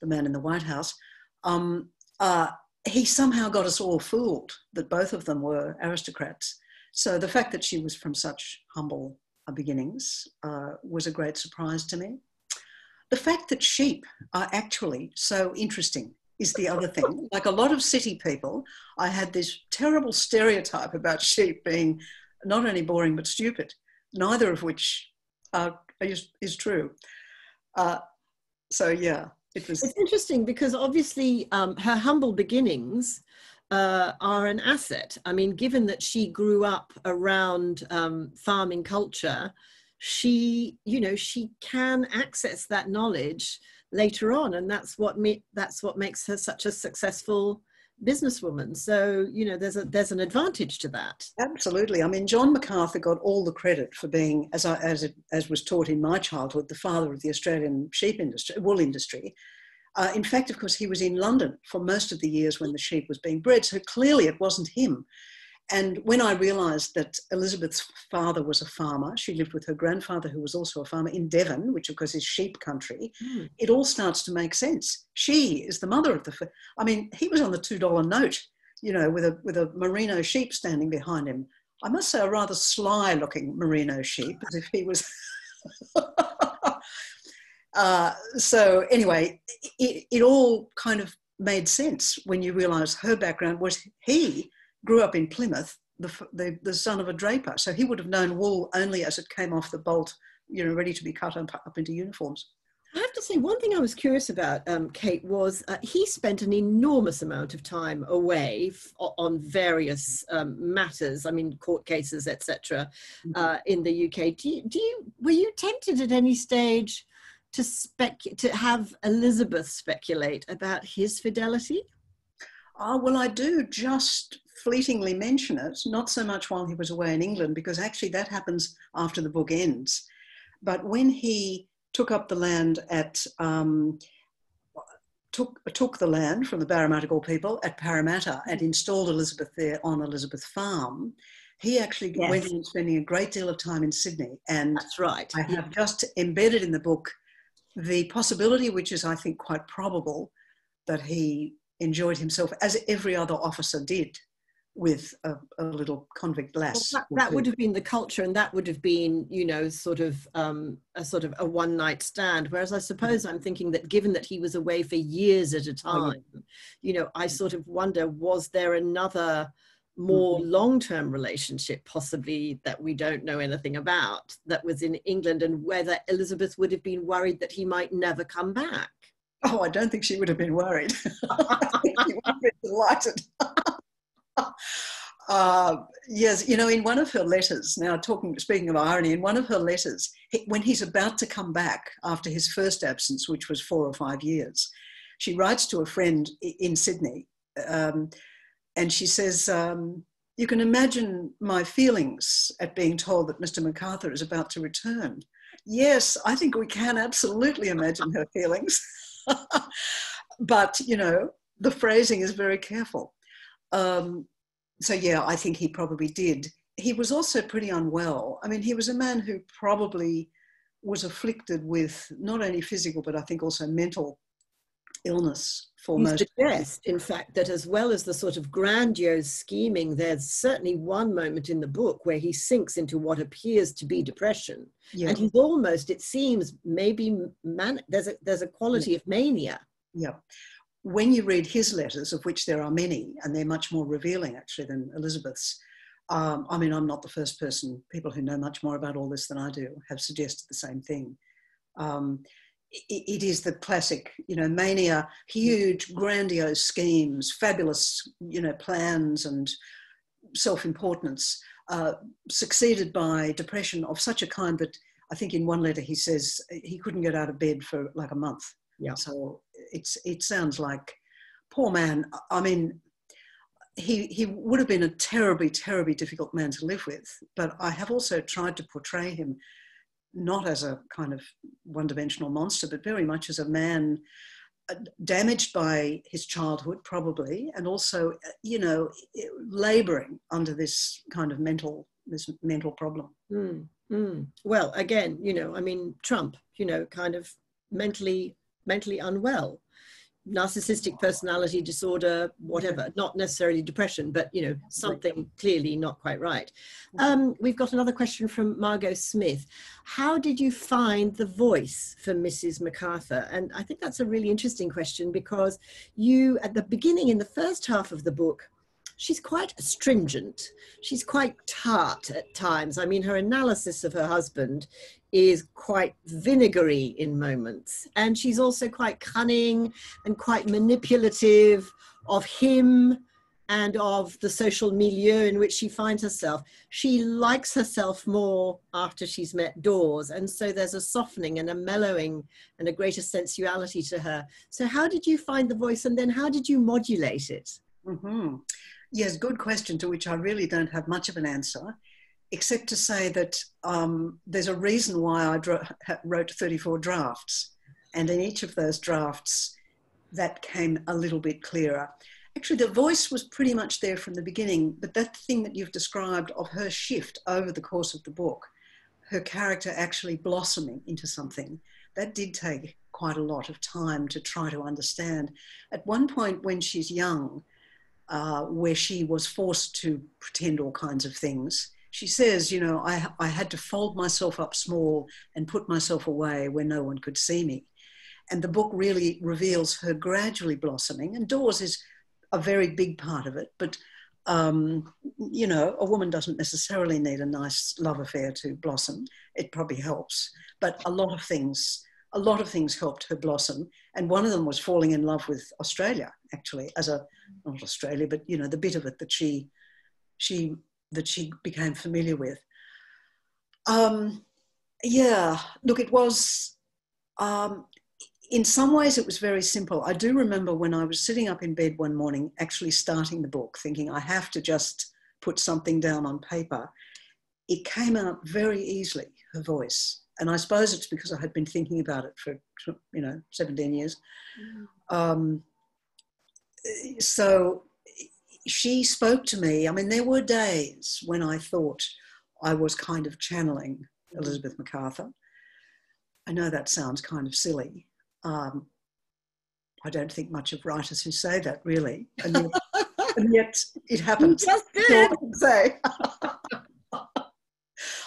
the man in the White House, um, uh, he somehow got us all fooled that both of them were aristocrats. So the fact that she was from such humble beginnings uh, was a great surprise to me. The fact that sheep are actually so interesting is the other thing. Like a lot of city people, I had this terrible stereotype about sheep being not only boring but stupid, neither of which is, is true. Uh, so, yeah, it was. It's interesting because obviously um, her humble beginnings. Uh, are an asset. I mean, given that she grew up around um, farming culture, she, you know, she can access that knowledge later on and that's what me that's what makes her such a successful businesswoman. So you know there's a there's an advantage to that. Absolutely. I mean john macarthur got all the credit for being as i as it as was taught in my childhood the father of the australian sheep industry wool industry. Uh, in fact of course he was in london for most of the years when the sheep was being bred so clearly it wasn't him and when I realised that Elizabeth's father was a farmer, she lived with her grandfather, who was also a farmer in Devon, which of course is sheep country, mm. it all starts to make sense. She is the mother of the. I mean, he was on the $2 note, you know, with a, with a merino sheep standing behind him. I must say, a rather sly looking merino sheep, as if he was. uh, so, anyway, it, it all kind of made sense when you realise her background was he grew up in Plymouth, the, the, the, son of a draper. So he would have known wool only as it came off the bolt, you know, ready to be cut up, up into uniforms. I have to say, one thing I was curious about, um, Kate, was uh, he spent an enormous amount of time away f- on various um, matters. I mean, court cases, etc., mm-hmm. uh, in the UK. Do you, do you were you tempted at any stage to spec to have Elizabeth speculate about his fidelity? Oh, well, I do just fleetingly mention it, not so much while he was away in England, because actually that happens after the book ends. But when he took up the land at, um, took, took the land from the Barramatigal people at Parramatta and installed Elizabeth there on Elizabeth Farm, he actually yes. went in spending a great deal of time in Sydney. And that's right. I have just embedded in the book the possibility, which is, I think, quite probable, that he enjoyed himself as every other officer did with a, a little convict lass. Well, that, that would have been the culture, and that would have been, you know, sort of um, a sort of a one night stand. Whereas I suppose I'm thinking that given that he was away for years at a time, oh, yeah. you know, I sort of wonder was there another more mm-hmm. long term relationship, possibly that we don't know anything about, that was in England, and whether Elizabeth would have been worried that he might never come back. Oh, I don't think she would have been worried. I think she would have been delighted. uh, yes, you know, in one of her letters, now talking, speaking of irony, in one of her letters, he, when he's about to come back after his first absence, which was four or five years, she writes to a friend in Sydney, um, and she says, um, "You can imagine my feelings at being told that Mr. Macarthur is about to return." Yes, I think we can absolutely imagine her feelings, but you know, the phrasing is very careful. Um, so yeah, I think he probably did. He was also pretty unwell. I mean, he was a man who probably was afflicted with not only physical but I think also mental illness for you most. suggest, in fact, that as well as the sort of grandiose scheming, there's certainly one moment in the book where he sinks into what appears to be depression, yeah. and he's almost, it seems, maybe man. There's a there's a quality yeah. of mania. Yeah, when you read his letters, of which there are many, and they're much more revealing actually than Elizabeth's, um, I mean, I'm not the first person, people who know much more about all this than I do have suggested the same thing. Um, it, it is the classic, you know, mania, huge, grandiose schemes, fabulous, you know, plans and self importance, uh, succeeded by depression of such a kind that I think in one letter he says he couldn't get out of bed for like a month. Yeah. So it's it sounds like poor man. I mean, he he would have been a terribly terribly difficult man to live with. But I have also tried to portray him not as a kind of one-dimensional monster, but very much as a man uh, damaged by his childhood, probably, and also uh, you know laboring under this kind of mental this mental problem. Mm, mm. Well, again, you know, I mean, Trump, you know, kind of mentally mentally unwell. Narcissistic personality disorder whatever not necessarily depression but you know something clearly not quite right. Mm-hmm. um, we've got another question from margot smith. How did you find the voice for mrs macarthur and i think that's a really interesting question because you at the beginning in the first half of the book she's quite astringent. She's quite tart at times. I mean, her analysis of her husband is quite vinegary in moments. And she's also quite cunning and quite manipulative of him and of the social milieu in which she finds herself. She likes herself more after she's met Dawes. And so there's a softening and a mellowing and a greater sensuality to her. So, how did you find the voice and then how did you modulate it? Mm-hmm. Yes, good question to which I really don't have much of an answer except to say that um, there's a reason why I wrote 34 drafts. And in each of those drafts, that came a little bit clearer. Actually, the voice was pretty much there from the beginning, but that thing that you've described of her shift over the course of the book, her character actually blossoming into something, that did take quite a lot of time to try to understand. At one point, when she's young, uh, where she was forced to pretend all kinds of things, she says, you know, I, I had to fold myself up small and put myself away where no one could see me. And the book really reveals her gradually blossoming. And Dawes is a very big part of it. But, um, you know, a woman doesn't necessarily need a nice love affair to blossom. It probably helps. But a lot of things, a lot of things helped her blossom. And one of them was falling in love with Australia, actually, as a, not Australia, but, you know, the bit of it that she, she that she became familiar with. Um, yeah, look, it was, um, in some ways, it was very simple. I do remember when I was sitting up in bed one morning, actually starting the book, thinking I have to just put something down on paper. It came out very easily, her voice. And I suppose it's because I had been thinking about it for, you know, 17 years. Mm. Um, so she spoke to me. I mean, there were days when I thought I was kind of channeling mm. Elizabeth MacArthur. I know that sounds kind of silly, um, I don't think much of writers who say that really, and yet, and yet it happens. You just did. Say.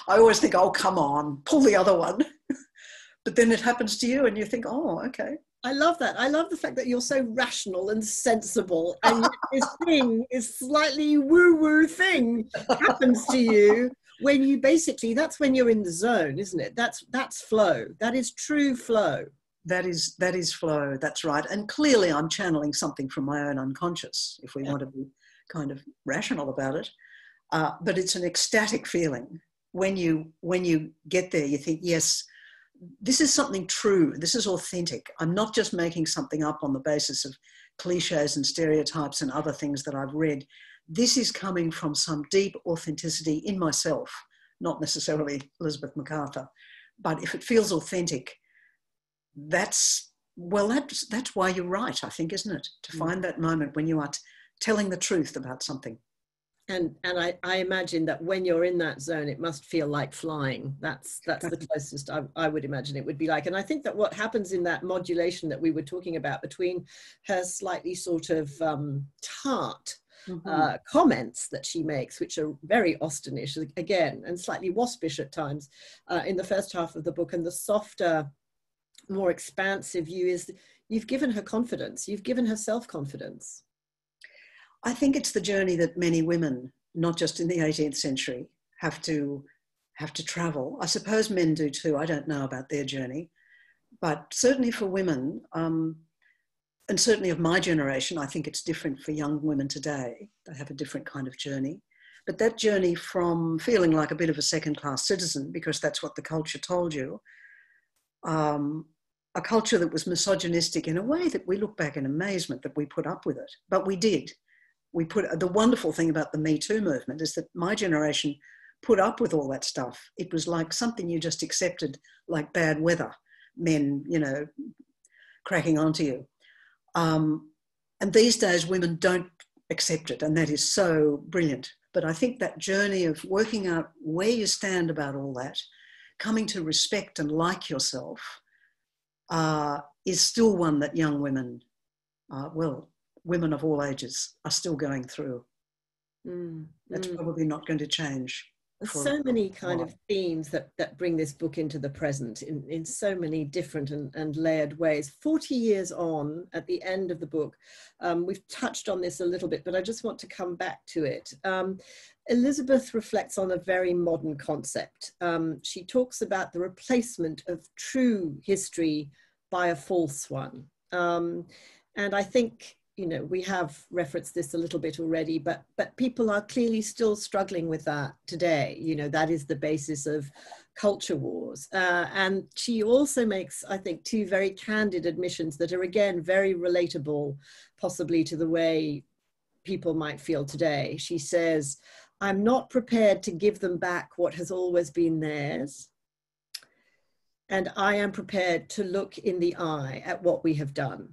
I always think, oh, come on, pull the other one. but then it happens to you, and you think, oh, okay. I love that. I love the fact that you're so rational and sensible, and this thing, is slightly woo-woo thing, happens to you when you basically. That's when you're in the zone, isn't it? That's that's flow. That is true flow that is that is flow that's right and clearly i'm channeling something from my own unconscious if we yeah. want to be kind of rational about it uh, but it's an ecstatic feeling when you when you get there you think yes this is something true. This is authentic. I'm not just making something up on the basis of cliches and stereotypes and other things that i've read. This is coming from some deep authenticity in myself not necessarily elizabeth macarthur. But if it feels authentic that's well that's that's why you're right i think isn't it? To mm. find that moment when you are t- telling the truth about something and and I, I imagine that when you're in that zone it must feel like flying that's that's the closest I, I would imagine it would be like and i think that what happens in that modulation that we were talking about between her slightly sort of um, tart mm-hmm. uh, comments that she makes, which are very Austenish again and slightly waspish at times uh, in the first half of the book, and the softer more expansive view is you've given her confidence, you've given her self confidence. I think it's the journey that many women, not just in the 18th century, have to have to travel. I suppose men do too. I don't know about their journey, but certainly for women, um, and certainly of my generation, I think it's different for young women today. They have a different kind of journey. But that journey from feeling like a bit of a second class citizen, because that's what the culture told you, um, a culture that was misogynistic in a way that we look back in amazement that we put up with it. But we did. We put the wonderful thing about the Me Too movement is that my generation put up with all that stuff. It was like something you just accepted, like bad weather, men, you know, cracking onto you. Um, and these days, women don't accept it, and that is so brilliant. But I think that journey of working out where you stand about all that, coming to respect and like yourself, uh, is still one that young women, uh, well, women of all ages, are still going through. Mm, That's mm. probably not going to change. There's so many kind of themes that, that bring this book into the present in, in so many different and, and layered ways. 40 years on, at the end of the book, um, we've touched on this a little bit, but I just want to come back to it. Um, Elizabeth reflects on a very modern concept. Um, she talks about the replacement of true history by a false one. Um, and I think, you know, we have referenced this a little bit already, but, but people are clearly still struggling with that today. You know, that is the basis of culture wars. Uh, and she also makes, I think, two very candid admissions that are, again, very relatable, possibly to the way people might feel today. She says, I'm not prepared to give them back what has always been theirs. And I am prepared to look in the eye at what we have done.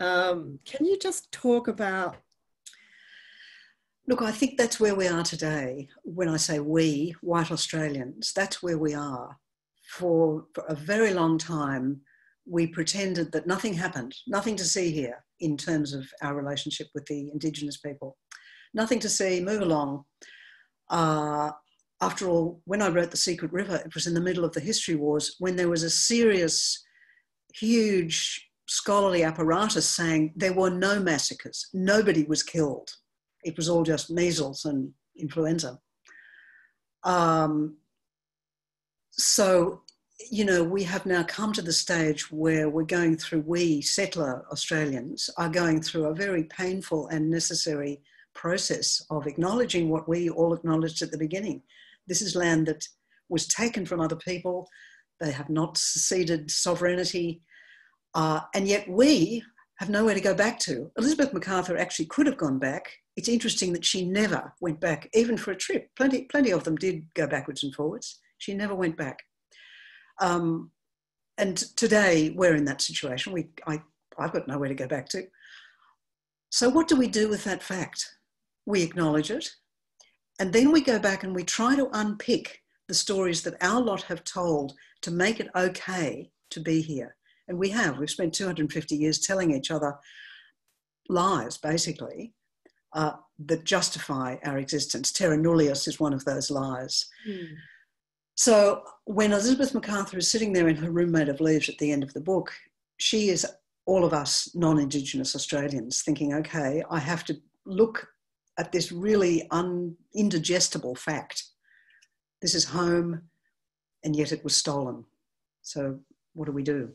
Um, can you just talk about? Look, I think that's where we are today. When I say we, white Australians, that's where we are. For, for a very long time, we pretended that nothing happened, nothing to see here in terms of our relationship with the Indigenous people nothing to see, move along. Uh, after all, when I wrote The Secret River, it was in the middle of the history wars when there was a serious, huge scholarly apparatus saying there were no massacres, nobody was killed. It was all just measles and influenza. Um, so, you know, we have now come to the stage where we're going through, we settler Australians are going through a very painful and necessary process of acknowledging what we all acknowledged at the beginning. This is land that was taken from other people. They have not ceded sovereignty. Uh, and yet we have nowhere to go back to. Elizabeth Macarthur actually could have gone back. It's interesting that she never went back, even for a trip. Plenty, plenty of them did go backwards and forwards. She never went back. Um, and today we're in that situation. We, I, I've got nowhere to go back to. So, what do we do with that fact? We acknowledge it, and then we go back and we try to unpick the stories that our lot have told to make it okay to be here. And we have. We've spent 250 years telling each other lies, basically, uh, that justify our existence. Terra nullius is one of those lies. Mm. So when Elizabeth Macarthur is sitting there in her room made of leaves at the end of the book, she is all of us non Indigenous Australians thinking, okay, I have to look at this really un- indigestible fact. This is home, and yet it was stolen. So, what do we do?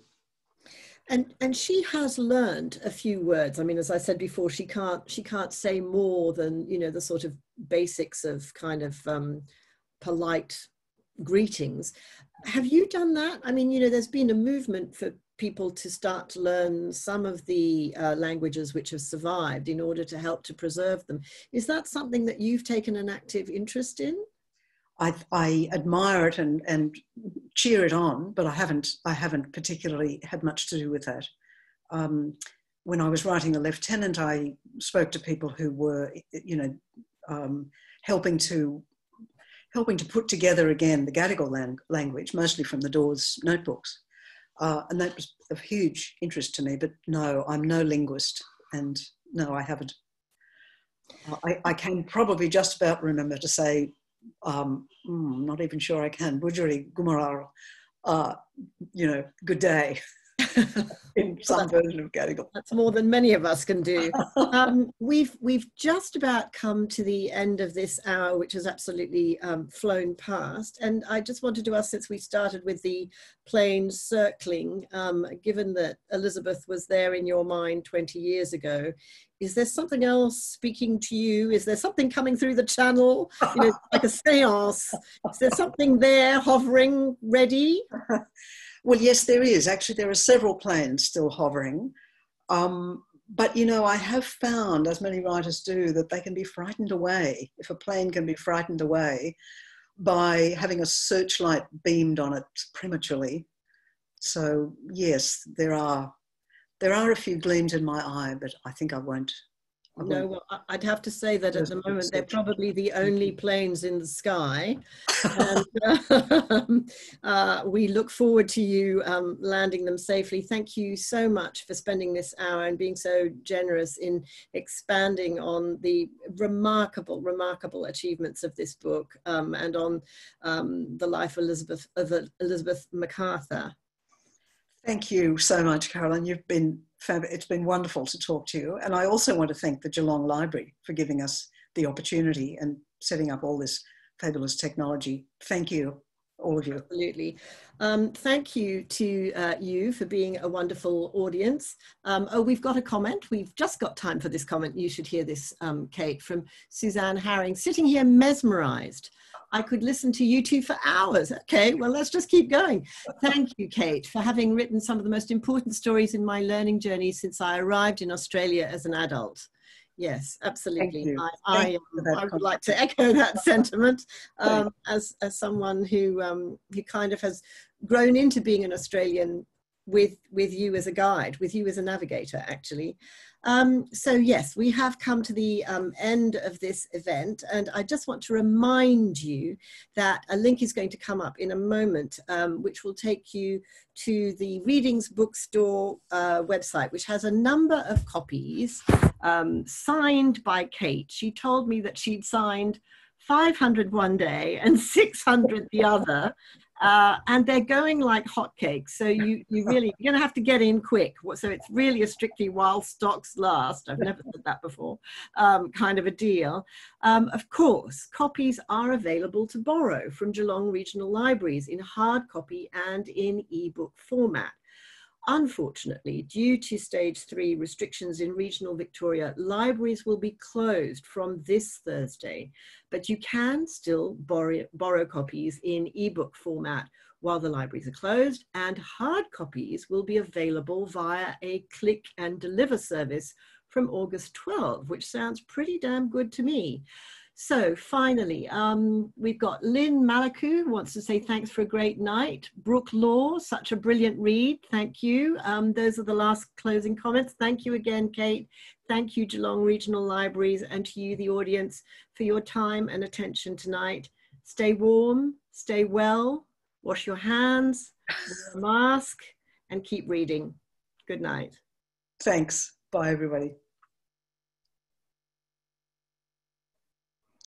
And and she has learned a few words. I mean, as I said before, she can't she can't say more than you know the sort of basics of kind of um, polite greetings. Have you done that? I mean, you know, there's been a movement for people to start to learn some of the uh, languages which have survived in order to help to preserve them. Is that something that you've taken an active interest in? I, I admire it and, and cheer it on, but I haven't I haven't particularly had much to do with that. Um, when I was writing The Lieutenant, I spoke to people who were, you know, um, helping to helping to put together again the Gadigal lang- language, mostly from the Dawes notebooks. Uh, and that was of huge interest to me. But no, I'm no linguist, and no, I haven't. I, I, can probably just about remember to say, um, mm, not even sure I can, Bujari Gumarar, uh, you know, good day. in some version of Gadigal. That's more than many of us can do. Um, we've we've just about come to the end of this hour, which has absolutely um, flown past. And I just wanted to ask, since we started with the plane circling, um, given that Elizabeth was there in your mind 20 years ago, is there something else speaking to you? Is there something coming through the channel, you know, like a seance? Is there something there hovering, ready? Well, yes, there is. Actually, there are several planes still hovering. Um, but, you know, I have found, as many writers do, that they can be frightened away. If a plane can be frightened away by having a searchlight beamed on it prematurely. So, yes, there are. There are a few gleams in my eye, but I think I won't no, well, I'd have to say that at the moment they're probably the only planes in the sky. and, uh, uh, we look forward to you um, landing them safely. Thank you so much for spending this hour and being so generous in expanding on the remarkable, remarkable achievements of this book um, and on um, the life of Elizabeth, of Elizabeth Macarthur. Thank you so much, Caroline. You've been it's been wonderful to talk to you. And I also want to thank the Geelong Library for giving us the opportunity and setting up all this fabulous technology. Thank you, you. Absolutely. Um, thank you to uh, you for being a wonderful audience. Um, oh, we've got a comment. We've just got time for this comment. You should hear this, um, Kate, from Suzanne Herring, sitting here mesmerized I could listen to you two for hours. Okay, well, let's just keep going. Thank you, Kate, for having written some of the most important stories in my learning journey since I arrived in Australia as an adult. Yes, absolutely. I, I, um, I, would like to echo that sentiment um, as, as someone who, um, who kind of has grown into being an Australian with, with you as a guide, with you as a navigator, actually. Um, so yes, we have come to the um, end of this event and I just want to remind you that a link is going to come up in a moment um, which will take you to the Readings Bookstore uh, website which has a number of copies um, signed by Kate. She told me that she'd signed 500 one day and 600 the other uh, and they're going like hotcakes. So you you really you're going to have to get in quick. So it's really a strictly while stocks last. I've never said that before. Um, kind of a deal. Um, of course, copies are available to borrow from Geelong regional libraries in hard copy and in ebook format. Unfortunately, due to stage three restrictions in regional Victoria, libraries will be closed from this Thursday, but you can still borrow, borrow copies in ebook format while the libraries are closed, and hard copies will be available via a click and deliver service from August 12, which sounds pretty damn good to me. So finally, um, we've got Lynn Malaku who wants to say thanks for a great night. Brooke Law, such a brilliant read. Thank you. Um, those are the last closing comments. Thank you again, Kate. Thank you, Geelong Regional Libraries, and to you, the audience, for your time and attention tonight. Stay warm, stay well, wash your hands, wear a mask, and keep reading. Good night. Thanks. Bye, everybody.